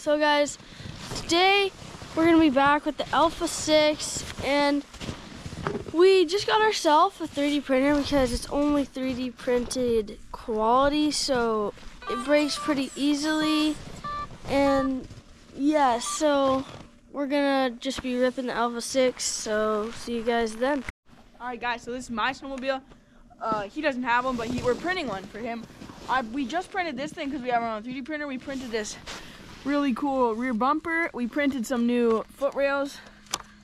So guys, today we're gonna be back with the Alpha 6 and we just got ourselves a 3D printer because it's only 3D printed quality so it breaks pretty easily and yeah so we're gonna just be ripping the Alpha 6 so see you guys then. All right, guys. So this is my snowmobile. Uh, he doesn't have one, but he, we're printing one for him. I, we just printed this thing because we have our own 3D printer. We printed this really cool rear bumper. We printed some new foot rails,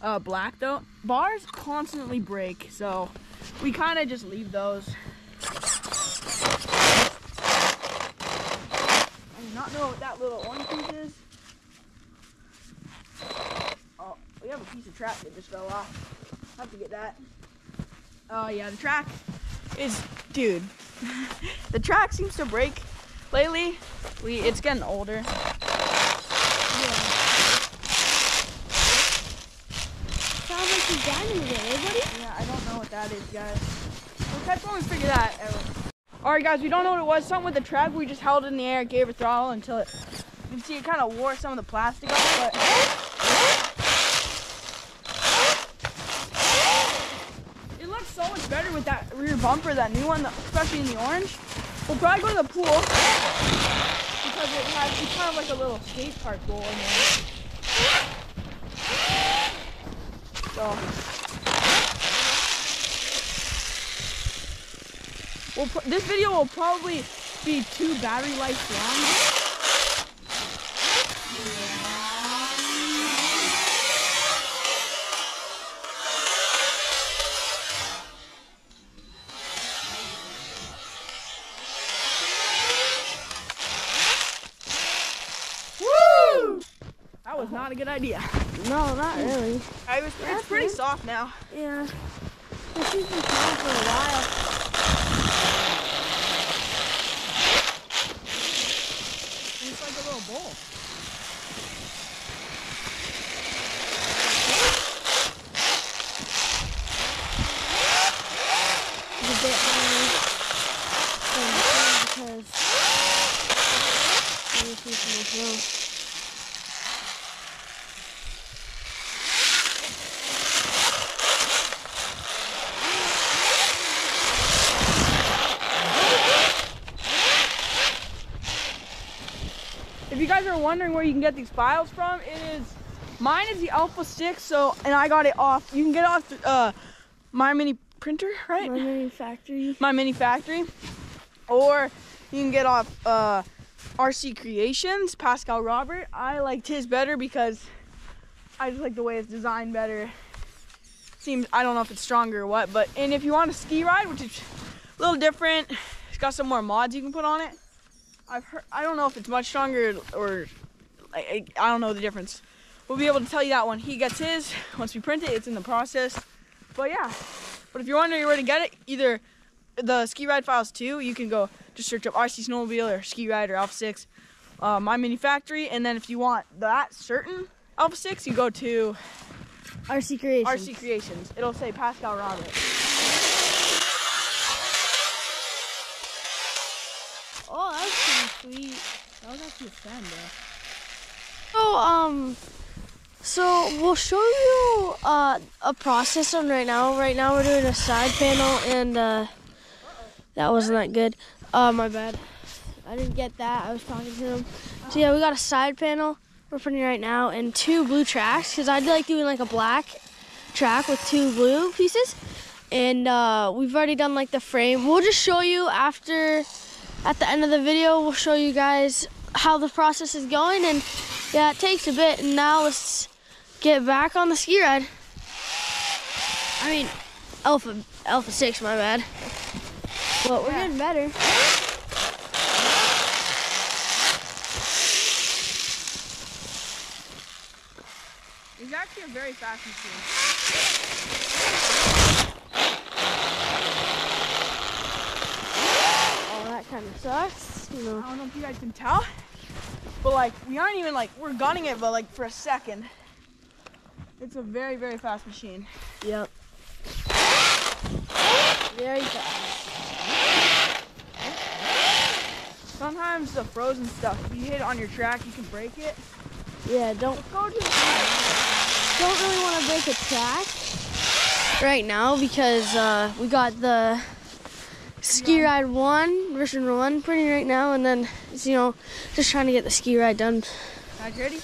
uh, black though. Bars constantly break, so we kind of just leave those. I do not know what that little orange piece is. Oh, we have a piece of track that just fell off. have to get that. Oh yeah, the track is, dude. the track seems to break lately. We, it's getting older. Diamond again, eh? Yeah, I don't know what that is, guys. We'll catch when we figure that out. All right, guys, we don't know what it was. Something with the track. We just held it in the air, gave it throttle until it. You can see it kind of wore some of the plastic off, but. It looks so much better with that rear bumper, that new one, especially in the orange. We'll probably go to the pool because it has it's kind of like a little skate park bowl in there. So. We'll, this video will probably be two battery life long. Woo! That was not a good idea. No, not really. I was, Yeah, it's pretty man. soft now. Yeah. This has been going for a while. It's like a little bowl. It's a bit higher than the because let me see some as well. Wondering where you can get these files from, it is mine is the Alpha 6, so and I got it off. You can get off the, uh, my mini printer, right? My mini factory. my mini factory, or you can get off uh, RC Creations, Pascal Robert. I liked his better because I just like the way it's designed better. Seems I don't know if it's stronger or what, but and if you want a ski ride, which is a little different, it's got some more mods you can put on it. I've heard I don't know if it's much stronger or I, I, don't know the difference. We'll be able to tell you that when he gets his. Once we print it, it's in the process. But yeah, but if you're wondering where to get it, either the ski ride files too, you can go just search up RC Snowmobile or Ski Ride or Alpha 6, uh, My Mini Factory. And then if you want that certain Alpha 6, you go to RC Creations. RC Creations. It'll say Pascal Robert. Oh, that's pretty sweet. That was actually fun, bro. So, um, so we'll show you uh, a process on right now. Right now we're doing a side panel and uh, that wasn't that good. Uh, my bad. I didn't get that. I was talking to him. So yeah, we got a side panel we're putting right now and two blue tracks because I'd like doing like a black track with two blue pieces. And uh, we've already done like the frame. We'll just show you after, at the end of the video, we'll show you guys how the process is going and yeah, it takes a bit, and now let's get back on the ski ride. I mean, Alpha Alpha Six, my bad. But we're Yeah. getting better. It's actually a very fast machine. Oh, that kind of sucks. You know. I don't know if you guys can tell, but like we aren't even like we're gunning it, but like for a second. It's a very very fast machine. Yep. Very fast. Sometimes the frozen stuff, if you hit it on your track, you can break it. Yeah, don't Go to don't really want to break a track right now because uh, we got the ski ride one version one pretty right now, and then you know just trying to get the ski ride done. Ready?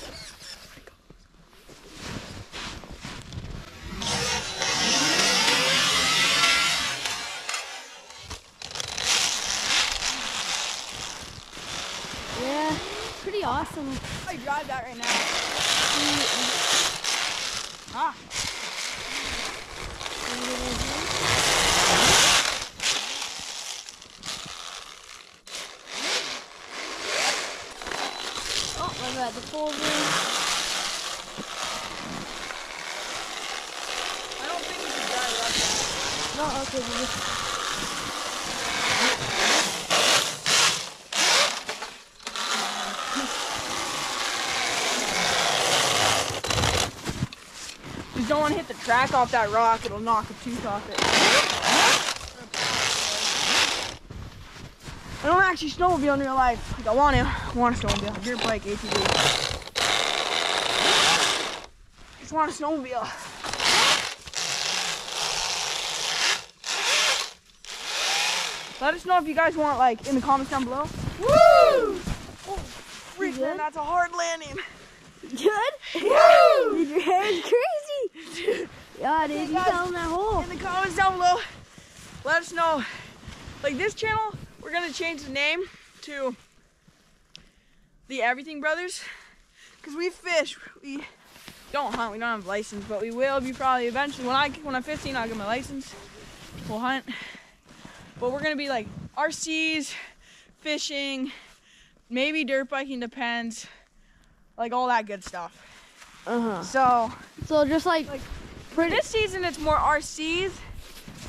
Yeah, pretty awesome. I drive that right now. Ah. Oh my god, the full view. I don't think we should drive like that. No, okay, Just don't want to hit the track off that rock. It'll knock a tooth off it. I don't actually snowmobile in real life. Like I want to. I want to snowmobile. Dirt bike, ATV. Just want to snowmobile. Let us know if you guys want, like, in the comments down below. Woo! Oh, freak, man, that's a hard landing. good. Woo! Dude, your hair is crazy. Yeah, dude, you guys. fell in that hole. in the comments down below. Let us know. Like this channel, we're gonna change the name to the Everything Brothers, cause we fish. We don't hunt. We don't have a license, but we will be probably eventually. When I when I'm 15, I'll get my license. We'll hunt. But we're gonna be like RCs, fishing, maybe dirt biking, depends. Like all that good stuff. Uh huh. So So just like, Like, pretty. this season it's more RCs,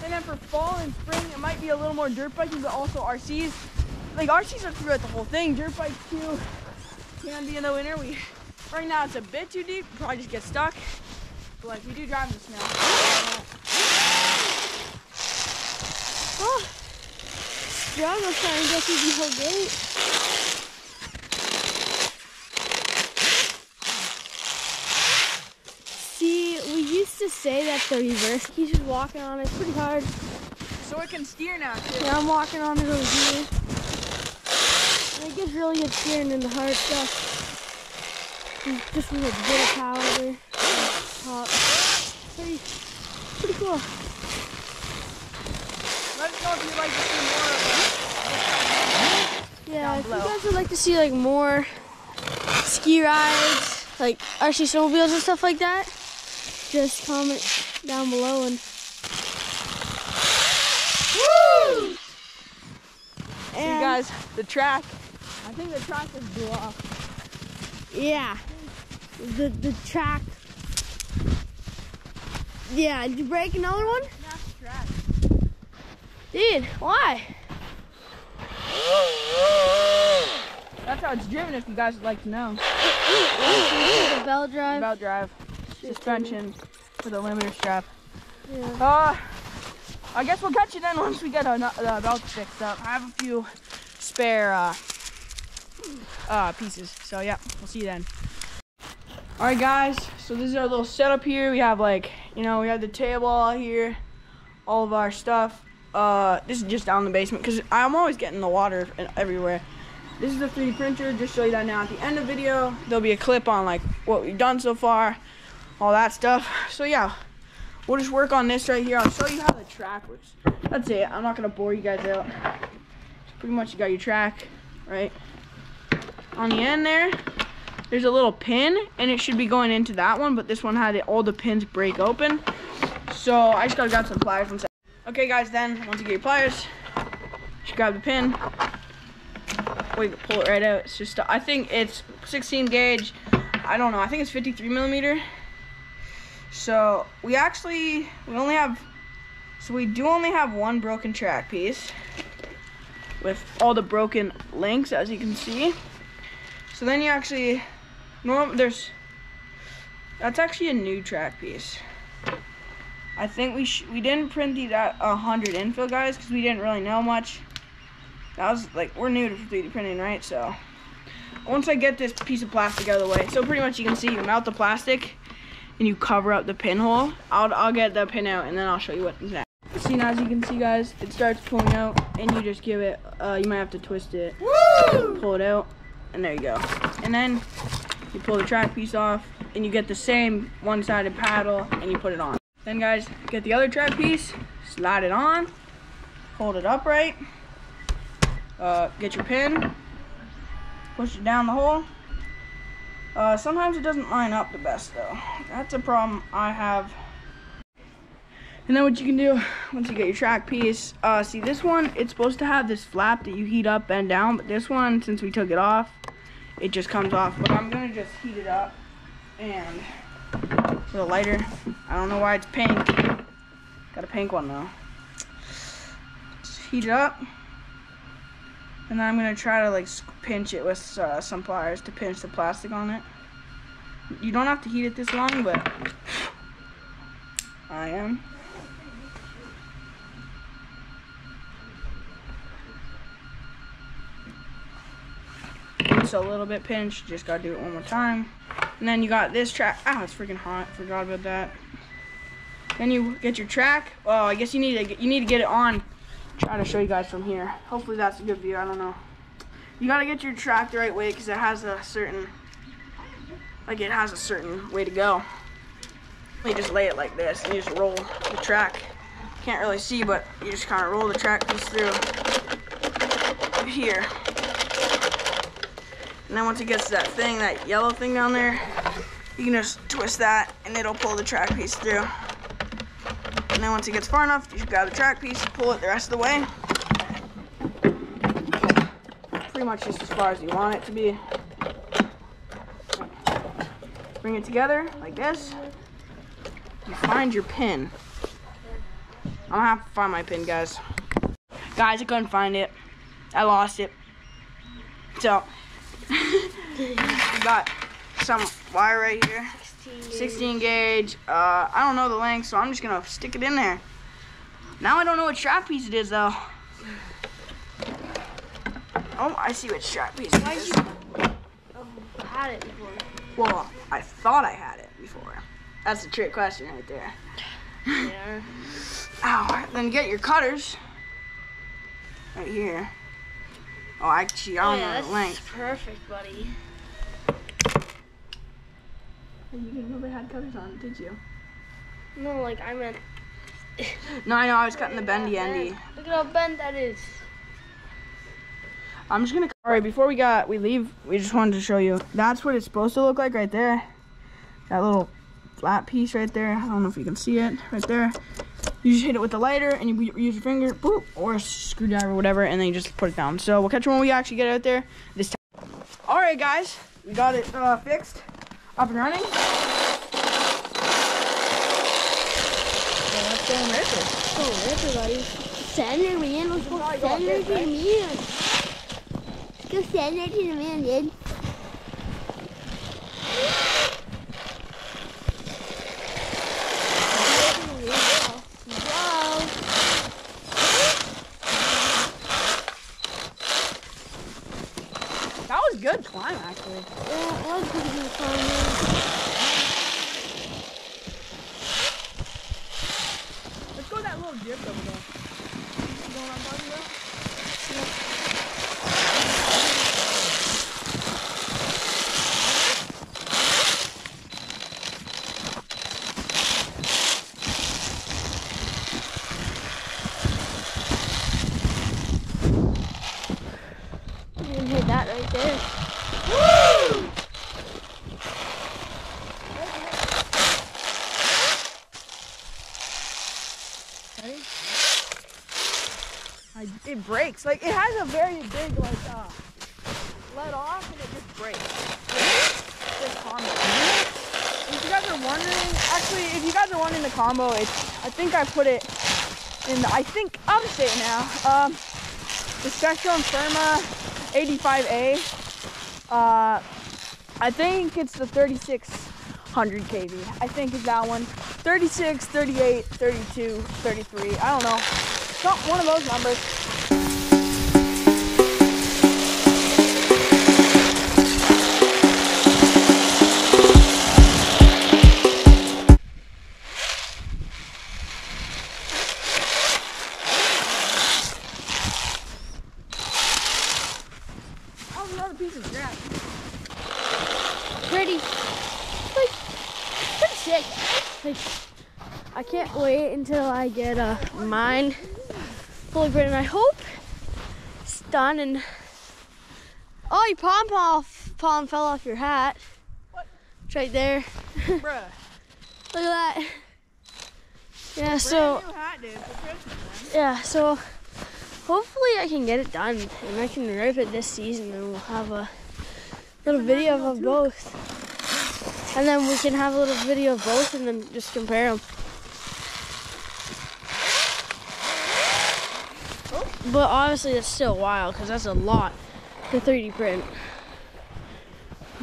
and then for fall and spring it might be a little more dirt biking, but also RCs. Like RCs are throughout the whole thing. Dirt bikes too can be in the winter. We right now it's a bit too deep. Probably just get stuck. But like we do drive in the snow. Oh, struggle trying to get through the whole gate. See, we used to say that the reverse keys just walking on it's pretty hard. So it can steer now too. Yeah, I'm walking on it over here. And it gets really good steering in the hard stuff. Just with a bit of power there. Top. Pretty, pretty cool. Let us know if you'd like to see more of Yeah, if you guys would like to see like more ski rides, like RC snowmobiles and stuff like that, just comment down below and. Woo! See and guys, the track. I think the track is blocked. Yeah, the the track. Yeah, did you break another one? That's the track. Dude, why? That's how it's driven if you guys would like to know. The belt drive. About drive. Suspension with a limiter strap. Yeah. Uh, I guess we'll catch you then once we get our the belt fixed up. I have a few spare uh, uh, pieces. So yeah, we'll see you then. All right, guys. So this is our little setup here. We have like, you know, we have the table here, all of our stuff. Uh, this is just down in the basement because I'm always getting the water everywhere. This is the 3D printer. Just show you that now at the end of the video. There'll be a clip on like what we've done so far, all that stuff. So yeah, we'll just work on this right here. I'll show you how the track works. That's it. I'm not gonna bore you guys out. Pretty much you got your track, right? On the end there, there's a little pin, and it should be going into that one, but this one had it, all the pins break open. So I just gotta some pliers. Sec. Okay, guys. Then once you get your pliers, just grab the pin. Can pull it right out. It's just I think it's 16 gauge. I don't know. I think it's 53 millimeter. So we actually we only have so we do only have one broken track piece with all the broken links as you can see. So then you actually norm there's that's actually a new track piece. I think we sh- we didn't print these at 100 infill guys because we didn't really know much. That was like we're new to 3D printing, right? So once I get this piece of plastic out of the way, so pretty much you can see you mount the plastic and you cover up the pinhole. I'll, I'll get the pin out and then I'll show you what's next. See now, as you can see guys, it starts pulling out and you just give it, uh, you might have to twist it, Woo! pull it out, and there you go. And then you pull the track piece off and you get the same one-sided paddle and you put it on. Then guys, get the other track piece, slide it on, hold it upright, uh, get your pin, push it down the hole. Uh, sometimes it doesn't line up the best though. That's a problem I have. And then what you can do, once you get your track piece, uh, see this one, it's supposed to have this flap that you heat up, bend down, but this one, since we took it off, it just comes off. But I'm gonna just heat it up and with a lighter. I don't know why it's pink. Got a pink one though. Just heat it up. And then I'm gonna try to like pinch it with uh, some pliers to pinch the plastic on it. You don't have to heat it this long, but I am. It's a little bit pinched, just gotta do it one more time. And then you got this track. Ah, it's freaking hot. Forgot about that. Then you get your track. Oh, I guess you need to get, you need to get it on. Try to show you guys from here. Hopefully that's a good view. I don't know. You gotta get your track the right way because it has a certain, like it has a certain way to go. You just lay it like this and you just roll the track. Can't really see, but you just kind of roll the track piece through here. And then once it gets to that thing, that yellow thing down there, you can just twist that and it'll pull the track piece through. And then once it gets far enough, you just grab the track piece, pull it the rest of the way. Pretty much just as far as you want it to be. Bring it together like this. You find your pin. I'm gonna have to find my pin, guys. Guys, I couldn't find it. I lost it. So, we got some wire right here. 16 gauge. Uh, I don't know the length, so I'm just gonna stick it in there. Now I don't know what strap piece it is though. Oh, I see what strap piece it is. Oh, had it before. Well, I thought I had it before. That's a trick question right there. Yeah. Ow. Then get your cutters. Right here. Oh, actually, I Oh, don't yeah, know that's the length. perfect, buddy. You didn't never had cutters on, did you? No, like I meant. No, I know. I was cutting the bendy endy. Look at how bent that is. I'm just gonna. All right, before we got we leave, we just wanted to show you. That's what it's supposed to look like right there. That little flat piece right there. I don't know if you can see it right there. You just hit it with a lighter and you use your finger, boop, or a screwdriver, or whatever, and then you just put it down. So we'll catch you when we actually get out there this time. All right, guys, we got it uh, fixed, up and running. So let's go and rip it. Oh, everybody. Sender, man. Let's go probably go sender like to this, the man. Go sender to the man, dude. Wow. That was good climb, actually. Yeah, it was pretty good fun, man. Let's go that little dip over there. You know what I'm talking about? You can hit that right there. I, breaks. Like it has a very big like uh, let off and it just breaks. This combo. If you guys are wondering, actually, if you guys are wondering the combo, it's I think I put it in. The, I think it now. Um, the Spektrum Firma 85A. Uh, I think it's the 3600 kV. I think it's that one. 36, 38, 32, 33. I don't know. Some, one of those numbers. I get uh, mine fully. And I hope it's done. And oh, your palm off, palm fell off your hat. What? It's right there. Bruh. Look at that. Yeah. So. Brand hat, dude, Yeah, so hopefully I can get it done and I can rip it this season and we'll have a little video of both. And then we can have a little video of both and then just compare them. But obviously it's still wild because that's a lot to 3D print.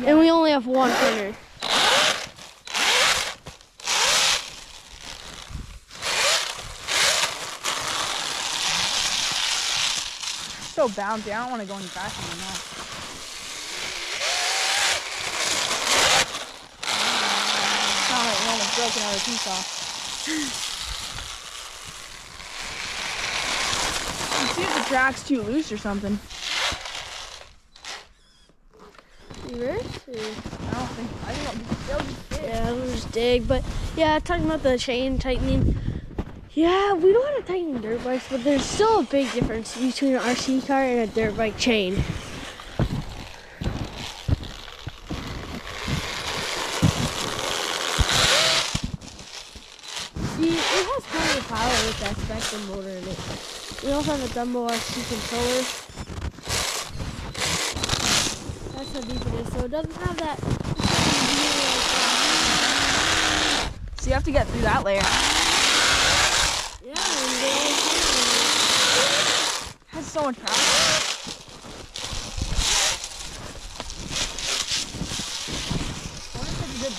And we only have one printer. So bouncy. I don't want to go any faster than that. Sound like you almost broke another piece off. You see the track's too loose or something. Reverse? I don't think. I think it'll be, it'll be fit. Yeah, we'll just dig. But yeah, talking about the chain tightening. Yeah, we know how to tighten dirt bikes, but there's still a big difference between an RC car and a dirt bike chain. See, it has plenty of power with that Spektrum motor in it. We also have a Dumbo RC controller. That's how deep it is, so it doesn't have that. So you have to get through that layer. Yeah, has so much power. I wonder a good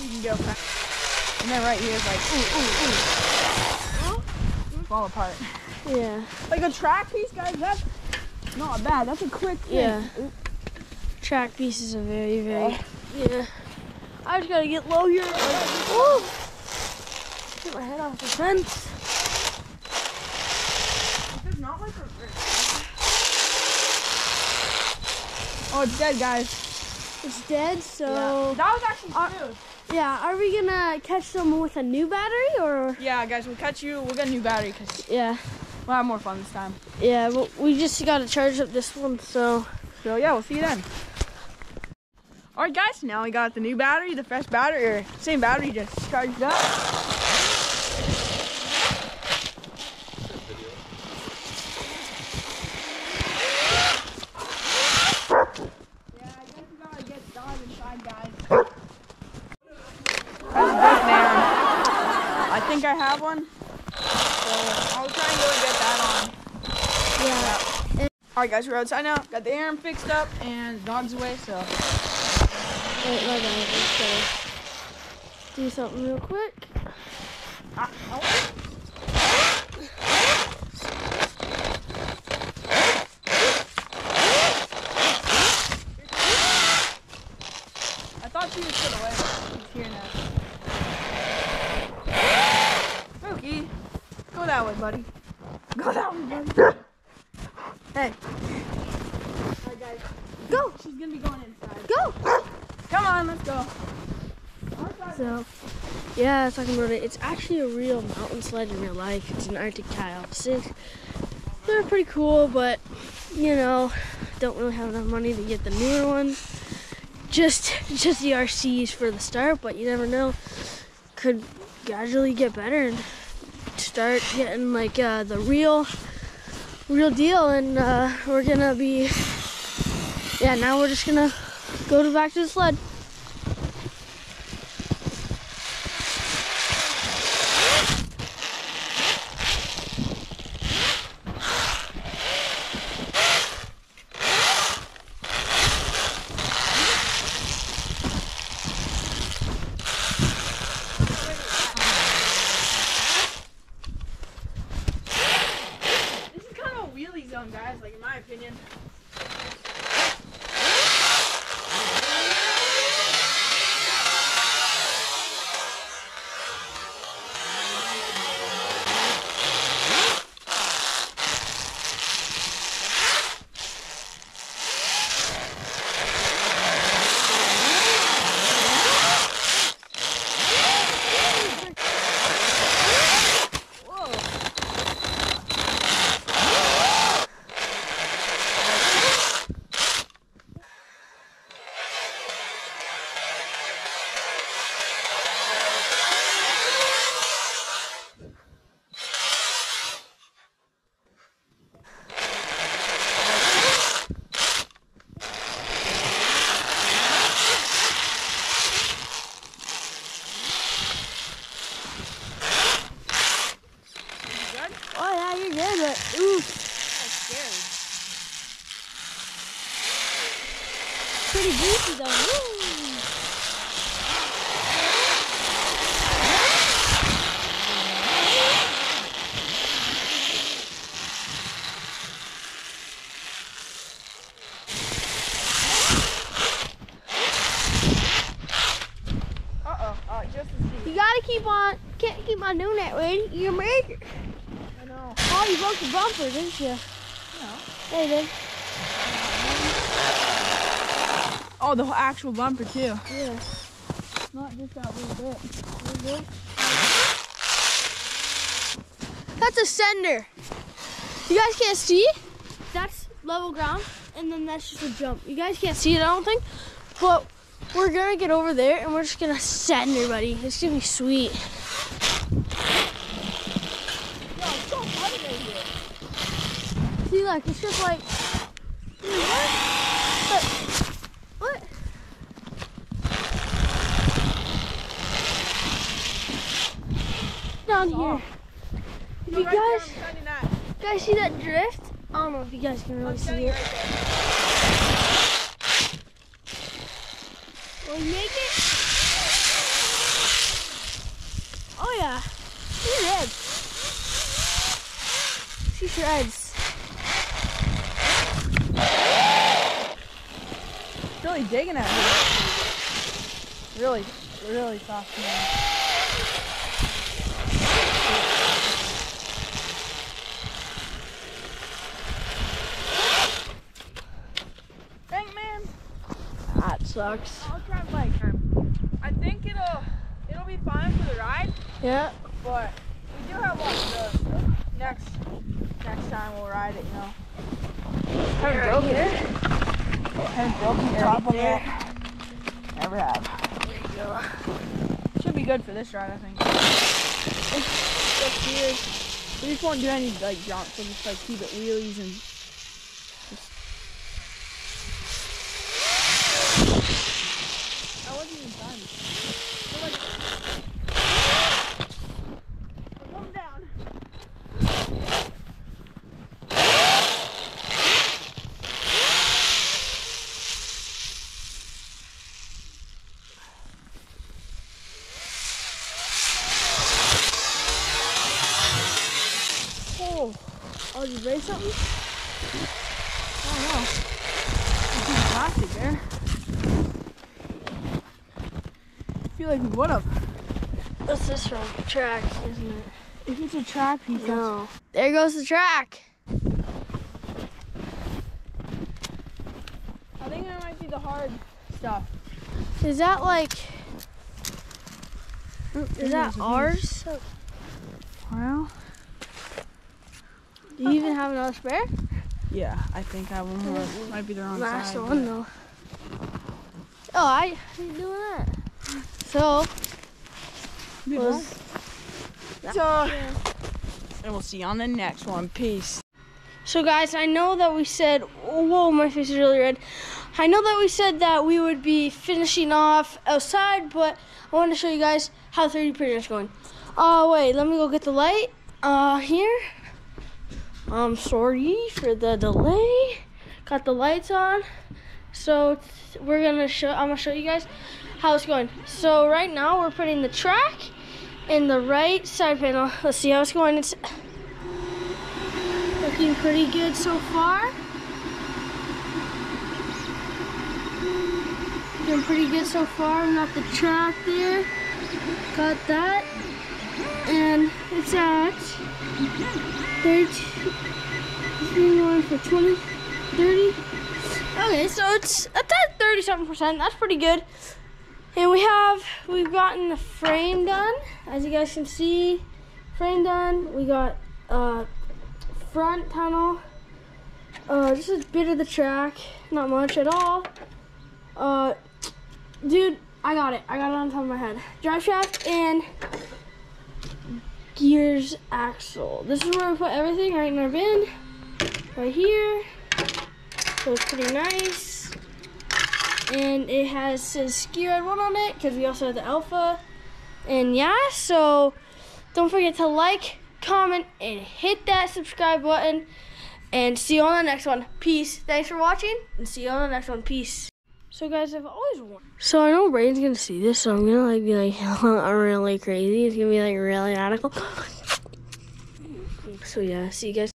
you can go fast. And then right here is like ooh ooh ooh. Fall apart. Yeah. Like a track piece, guys, that's not bad. That's a quick thing. Yeah. Track pieces are very, very. Yeah. I just gotta get low here. Get my head off the fence. Like Oh, it's dead, guys. It's dead, so. That was actually smooth. Yeah, are we gonna catch them with a new battery or? Yeah, guys, we'll catch you. We'll get a new battery because Yeah, we'll have more fun this time. yeah, but we just gotta charge up this one, so. So yeah, we'll see you then. All right, guys. Now we got the new battery, the fresh battery, or same battery, just charged up. Yeah, I guess we gotta get Dog inside, guys. That's a big man. I think I have one. So I'll try and go and get that on. Yeah. All right, guys, we're outside now. Got the arm fixed up and dog's away, so. Wait, hold on. Let's go. Do something real quick. Ah, oh. I thought she was put away. She's here now. Mookie, go that way, buddy. Go that way, buddy. Hey. Alright, guys. Go, She's gonna be going inside. go. Come on, let's go. So, yeah, talking about it. It's actually a real mountain sled in real life. It's an Arctic Tile 6. They're pretty cool, but, you know, don't really have enough money to get the newer one. Just, just the RCs for the start, but you never know. Could gradually get better and start getting like uh, the real, real deal. And uh, we're gonna be, yeah. Now we're just gonna go back to the sled. This is kind of a wheelie zone, guys, like in my opinion. Can't keep on, can't keep on doing that, Wade. You're a murderer. I know. Oh, you broke the bumper, didn't you? No. Yeah, you did. Oh, the actual bumper too. Yeah. Not just that little bit. That's a sender. You guys can't see? That's level ground, and then that's just a jump. You guys can't see it, I don't think, but we're gonna get over there and we're just gonna send everybody. It's gonna be sweet. See, like it's just like. What? What? Down here. If you guys, guys see that drift? I don't know if you guys can really see it. Will make it? Oh yeah. She shreds. She shreds. Really digging at it. Really, really soft man. Dang man. That sucks. I'll try and like um, I think it'll it'll be fine for the ride, Yeah. but we do have like the next next time we'll ride it, you know. Haven't broken it. Haven't broken top on it. Never have. There you go. Should be good for this ride, I think. Just weird. We just won't do any like jumps. We'll just like keep it wheelies and. I wasn't even done. We're like- Come down. Oh. Oh, did you break something? I don't know. It's just plastic there. I feel like we would have. What's this from? Track, isn't it? If it's a track piece, No. There goes the track. I think that might be the hard stuff. Is that like? Oh, is that ours? Well, Do you even have another spare? Yeah, I think I have one more. Might be the wrong Last side. one though. Oh, I how you doing that? So but- was So, and we'll see you on the next one. Peace. so guys. I know that we said. Whoa, my face is really red. I know that we said that we would be finishing off outside, but I want to show you guys how 3D printer is going. Uh, wait, let me go get the light. Uh, here. Um, sorry for the delay. Got the lights on. So we're gonna show. I'm gonna show you guys how it's going. So right now we're putting the track in the right side panel. Let's see how it's going. It's looking pretty good so far. Doing pretty good so far. Got the track there. Got that. And it's at 30. It's been going for 20, 30. Okay, so it's it's at 30 something percent. That's pretty good. And we have we've gotten the frame done, as you guys can see. Frame done. We got uh front tunnel. Uh just a bit of the track, not much at all. Uh dude, I got it. I got it on top of my head. Drive shaft and gears axle. This is where we put everything right in our bin. Right here. So it's pretty nice. And it has says ski ride one on it because we also have the alpha. And yeah, so don't forget to like, comment, and hit that subscribe button. And see you on the next one. Peace. Thanks for watching, and see you on the next one. Peace. So guys, I've always wondered. So I know Braden's gonna see this, so I'm gonna like be like really crazy. It's gonna be like really radical. So yeah, see you guys.